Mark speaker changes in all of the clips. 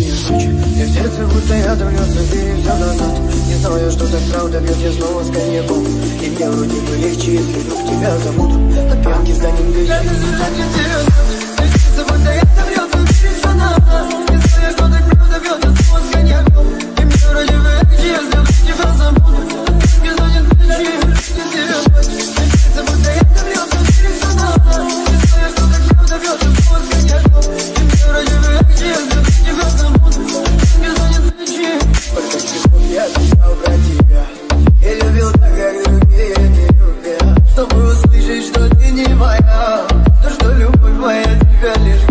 Speaker 1: Сердце будто Не знаю, что так правда бьет, я снова с коньяком И Сердце будто льется, все назад Не знаю, что так правда бьет, я снова с коньяком И мне вроде бы легче, если вдруг тебя забуду. А пьянки станем Сердце будто назад Не знаю, что так правда бьет, я снова с коньяком И мне вроде бы легче, если Услышать, что ты не моя. То, что любовь моя тебя лишь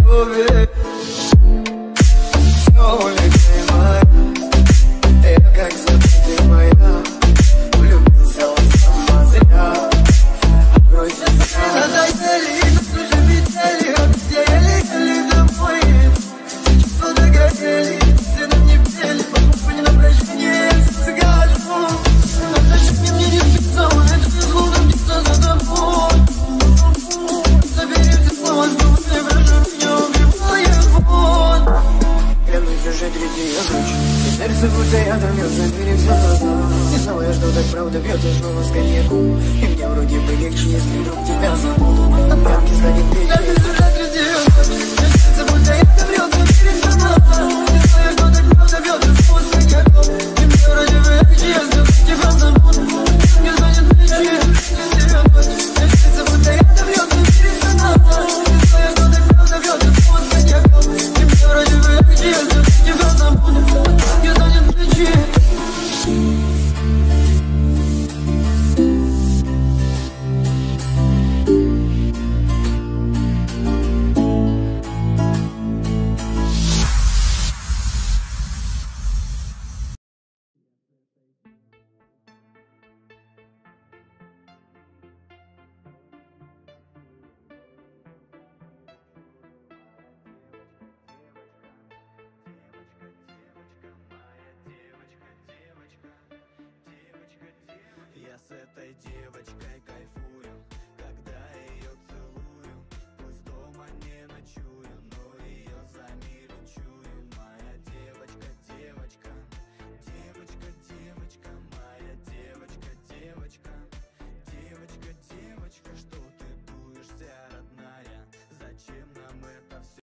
Speaker 1: И сердце будто ядом бьет Забери все назад Не знаю, что так правда бьет Я снова с коньяком И мне вроде бы легче Если вдруг тебя забуду. А пьянки станет вечер
Speaker 2: Девочкой